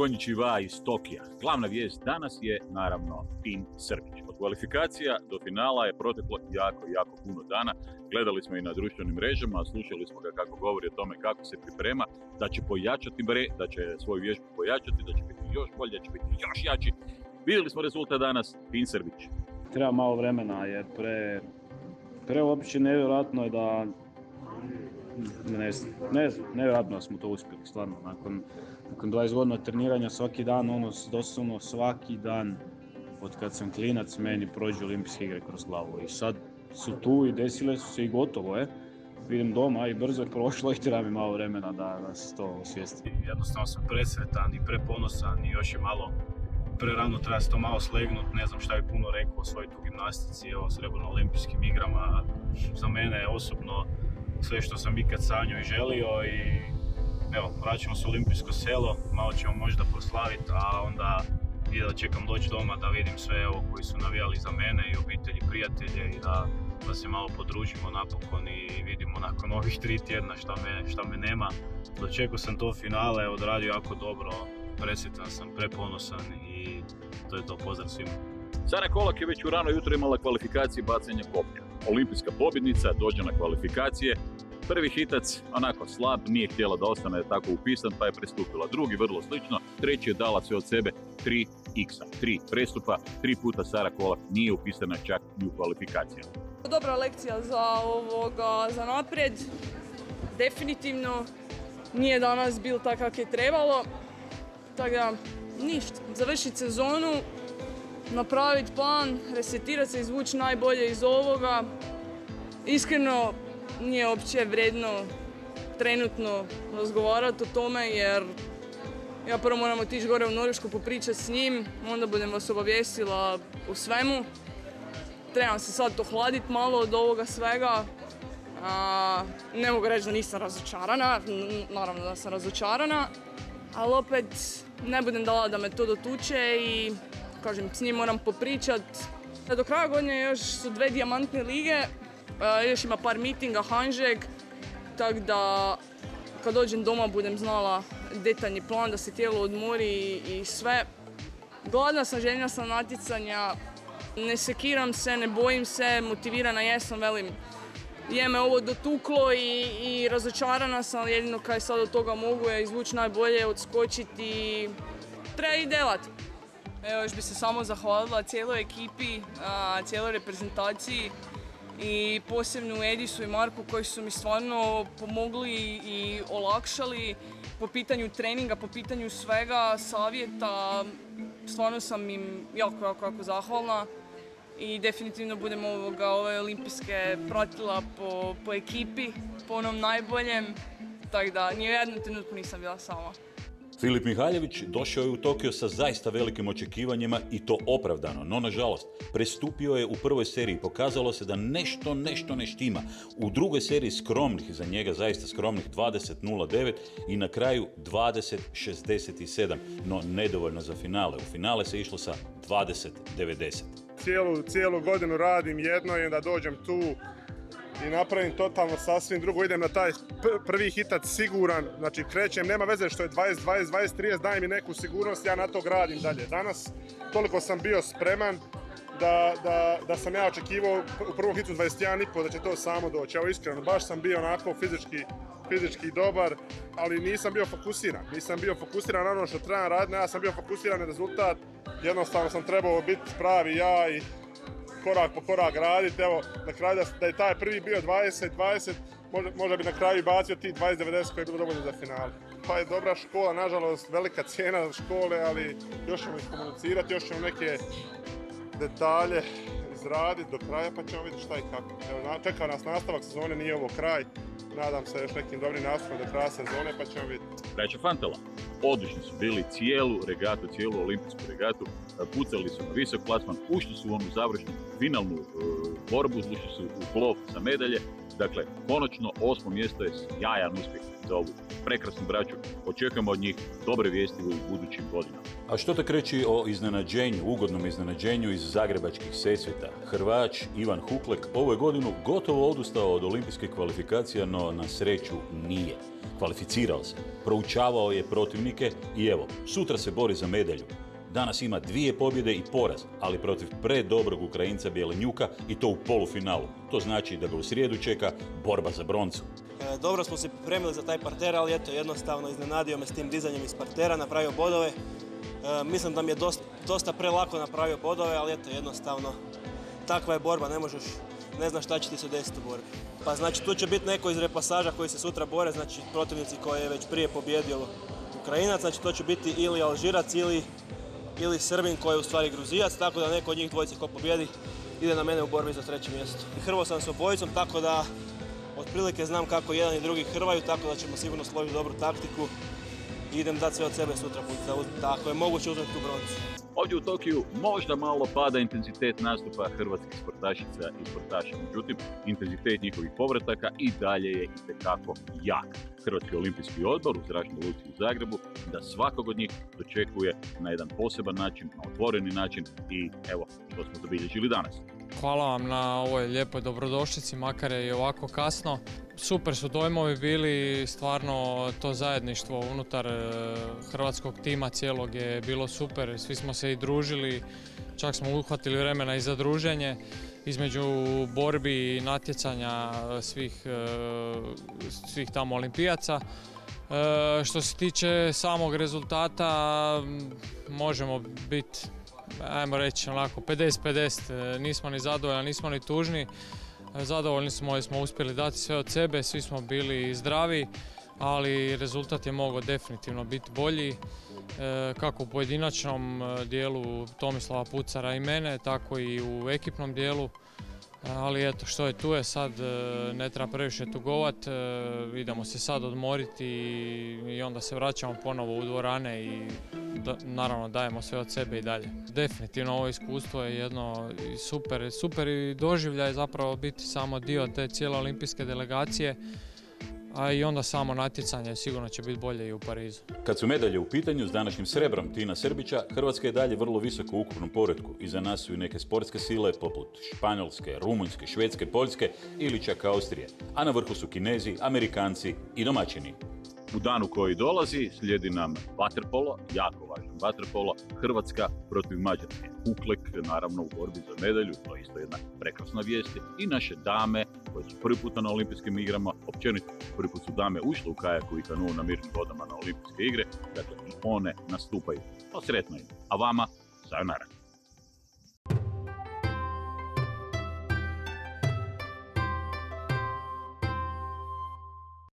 Konjičiva iz Tokija. Glavna vijest danas je naravno Tin Srbić. Od kvalifikacija do finala je proteklo jako, jako puno dana. Gledali smo i na društvenim mrežama, slušali smo ga kako govori o tome kako se priprema, da će pojačati bre, da će svoju vježbu pojačati, da će biti još bolje, da će biti još jači. Vidjeli smo rezultat danas, Tin Srbić. Treba malo vremena jer pre, pre uopće nevjerojatno je da ne znam, ne znam, nevjerojatno smo to uspjeli, stvarno, nakon, nakon 20 godina treniranja svaki dan, ono, doslovno svaki dan, od kad sam klinac, meni prođu olimpijske igre kroz glavu i sad su tu i desile su se i gotovo je. Vidim doma i brzo je prošlo i treba mi malo vremena da, da se to osvijesti. Jednostavno sam presretan i preponosan i još je malo prerano treba se to malo slegnut, ne znam šta bi puno rekao o svojoj tu gimnastici, evo srebrno olimpijskim igrama, za mene osobno sve što sam ikad sanjao i želio i evo, vraćamo se u olimpijsko selo, malo ćemo možda proslaviti, a onda da čekam doći doma da vidim sve ovo koji su navijali za mene i obitelji, prijatelje i da, da se malo podružimo napokon i vidimo nakon ovih tri tjedna šta me, šta me nema. Dočekao sam to finale, odradio jako dobro, presjetan sam, preponosan i to je to, pozdrav svima. Sara Kolak je već u rano jutro imala kvalifikacije bacanja koplja. Olimpijska pobjednica dođe na kvalifikacije, Prvi hitac, onako slab, nije htjela da ostane tako upisan, pa je prestupila. Drugi, vrlo slično. Treći je dala sve od sebe 3 x Tri prestupa, tri puta Sara Kolak nije upisana čak i u kvalifikacijama. Dobra lekcija za ovoga, za naprijed. Definitivno nije danas bil tako kako je trebalo. Tako da, ništa. Završiti sezonu, napraviti plan, resetirati se, izvući najbolje iz ovoga. Iskreno, nije uopće vredno trenutno razgovarati o tome jer ja prvo moram otići gore u Norvešku popričati s njim, onda budem vas obavijestila o svemu. Trebam se sad ohladiti malo od ovoga svega. ne mogu reći da nisam razočarana, naravno da sam razočarana, ali opet ne budem dala da me to dotuče i kažem, s njim moram popričat. Do kraja godine još su dve dijamantne lige, još ima par mitinga, hanžeg, tako da kad dođem doma budem znala detaljni plan da se tijelo odmori i sve. Gladna sam, željna sam natjecanja, ne sekiram se, ne bojim se, motivirana jesam, velim. Je me ovo dotuklo i, i razočarana sam, jedino kaj sad od toga mogu je izvući najbolje, odskočiti i treba i delat. Evo još bi se samo zahvalila cijeloj ekipi, cijeloj reprezentaciji i posebno Edisu i Marku koji su mi stvarno pomogli i olakšali po pitanju treninga, po pitanju svega, savjeta. Stvarno sam im jako, jako, jako zahvalna i definitivno budem ovoga, ove olimpijske pratila po, po ekipi, po onom najboljem, tako da ni u jednom trenutku nisam bila sama. Filip Mihaljević došao je u Tokio sa zaista velikim očekivanjima i to opravdano, no nažalost prestupio je u prvoj seriji, pokazalo se da nešto, nešto ne štima. U drugoj seriji skromnih, za njega zaista skromnih 20.09 i na kraju 20.67, no nedovoljno za finale. U finale se išlo sa 20.90. Cijelu, cijelu godinu radim jedno i da dođem tu i napravim totalno sasvim drugo. Idem na taj prvi hitac siguran, znači krećem, nema veze što je 20, 20, 20, 30, daj mi neku sigurnost, ja na to gradim dalje. Danas toliko sam bio spreman da, da, da sam ja očekivao u prvom hitu 21,5 da će to samo doći. Evo iskreno, baš sam bio onako fizički, fizički dobar, ali nisam bio fokusiran. Nisam bio fokusiran na ono što trebam raditi, ja sam bio fokusiran na rezultat. Jednostavno sam trebao biti pravi ja i korak po korak raditi. Evo, na kraju da, da je taj prvi bio 20-20, možda, možda bi na kraju bacio ti 20-90 koji je bilo dovoljno za finale. Pa je dobra škola, nažalost velika cijena škole, ali još ćemo iskomunicirati, još ćemo neke detalje izraditi do kraja pa ćemo vidjeti šta i kako. Evo, čeka nas nastavak sezone, nije ovo kraj. Nadam se još nekim dobrim nastupom do kraja sezone pa ćemo vidjeti. Kraće Fantela. Odlični su bili cijelu regatu, cijelu olimpijsku regatu. Pucali su na visok plasman, ušli su u onu završnu finalnu e, borbu, ušli su u plov za medalje. Dakle, konačno osmo mjesto je jajan uspjeh za ovu prekrasnu braću. Očekujemo od njih dobre vijesti u budućim godinama. A što te kreći o iznenađenju, ugodnom iznenađenju iz zagrebačkih sesveta? Hrvač Ivan Huklek ovu godinu gotovo odustao od olimpijskih kvalifikacija, no na sreću nije. Kvalificirao se, proučavao je protivnike i evo, sutra se bori za medalju. Danas ima dvije pobjede i poraz, ali protiv predobrog Ukrajinca Bjelenjuka i to u polufinalu. To znači da ga u srijedu čeka borba za broncu. E, dobro smo se pripremili za taj parter, ali eto jednostavno iznenadio me s tim dizanjem iz partera, napravio bodove. E, mislim da mi je dosta, dosta prelako napravio bodove, ali eto jednostavno takva je borba, ne možeš, ne znaš šta će ti se desiti u borbi. Pa znači tu će biti neko iz repasaža koji se sutra bore, znači protivnici koji je već prije pobjedio Ukrajinac, znači to će biti ili Alžirac ili ili Srbin koji je u stvari Gruzijac, tako da neko od njih dvojice ko pobjedi ide na mene u borbi za treće mjesto. Hrvo sam s obojicom, tako da otprilike znam kako jedan i drugi hrvaju, tako da ćemo sigurno složiti dobru taktiku idem dati sve od sebe sutra put da ako je moguće uzeti tu broncu. Ovdje u Tokiju možda malo pada intenzitet nastupa hrvatskih sportašica i sportaša. Međutim, intenzitet njihovih povrataka i dalje je itekako jak. Hrvatski olimpijski odbor u Zračnoj luci u Zagrebu da svakog od njih dočekuje na jedan poseban način, na otvoreni način i evo što smo zabilježili danas. Hvala vam na ovoj lijepoj dobrodošlici, makar je i ovako kasno. Super su dojmovi bili, stvarno to zajedništvo unutar e, hrvatskog tima cijelog je bilo super, svi smo se i družili, čak smo uhvatili vremena i za druženje između borbi i natjecanja svih, e, svih tamo olimpijaca. E, što se tiče samog rezultata, možemo biti ajmo reći onako 50-50, nismo ni zadovoljni, nismo ni tužni. Zadovoljni smo jer smo uspjeli dati sve od sebe, svi smo bili zdravi, ali rezultat je mogao definitivno biti bolji. E, kako u pojedinačnom e, dijelu Tomislava Pucara i mene, tako i u ekipnom dijelu ali eto što je tu je sad, e, ne treba previše tugovat, e, idemo se sad odmoriti i onda se vraćamo ponovo u dvorane i naravno dajemo sve od sebe i dalje. Definitivno ovo iskustvo je jedno super, super i doživljaj zapravo biti samo dio te cijele olimpijske delegacije a i onda samo natjecanje sigurno će biti bolje i u Parizu. Kad su medalje u pitanju s današnjim srebrom Tina Srbića, Hrvatska je dalje vrlo visoko u ukupnom poredku. Iza nas su i neke sportske sile poput Španjolske, Rumunjske, Švedske, Poljske ili čak Austrije. A na vrhu su Kinezi, Amerikanci i domaćini. U danu koji dolazi slijedi nam vaterpolo, jako važan vaterpolo, Hrvatska protiv Mađarske. Kuklek, naravno, u borbi za medalju, to je isto jedna prekrasna vijest. I naše dame, koje su prvi puta na olimpijskim igrama, općenito prvi put su dame ušle u kajaku i kanu na mirnim vodama na olimpijske igre, dakle one nastupaju. To sretno im. A vama, sayonara.